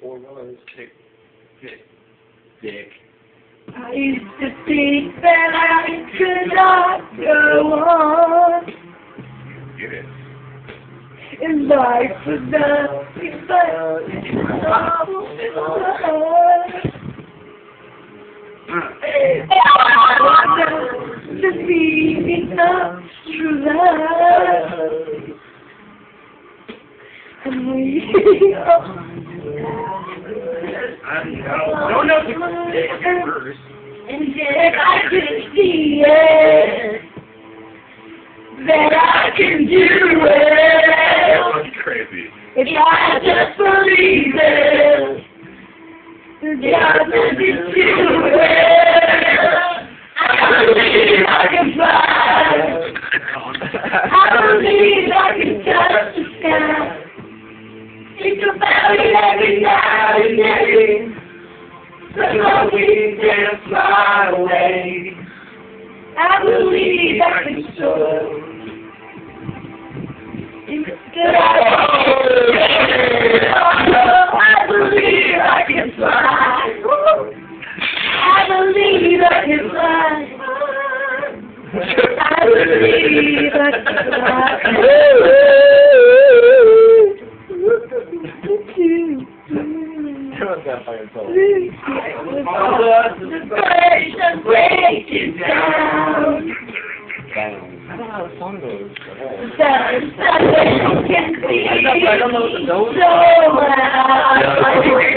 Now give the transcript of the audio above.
Four dick, dick, dick. I used to think that I could not go on it. life was nothing but trouble and love. I wanted to be enough true love. And we If I could see it, that I can do it. That's crazy. If I just believe it, that I can do it. I believe I can fly. I believe I can touch the sky. Think about can fly. I believe I can soar. I believe I can fly. I believe I can fly. I believe I can fly. Breaking down. I don't know how the song goes. The sun can notes so loud.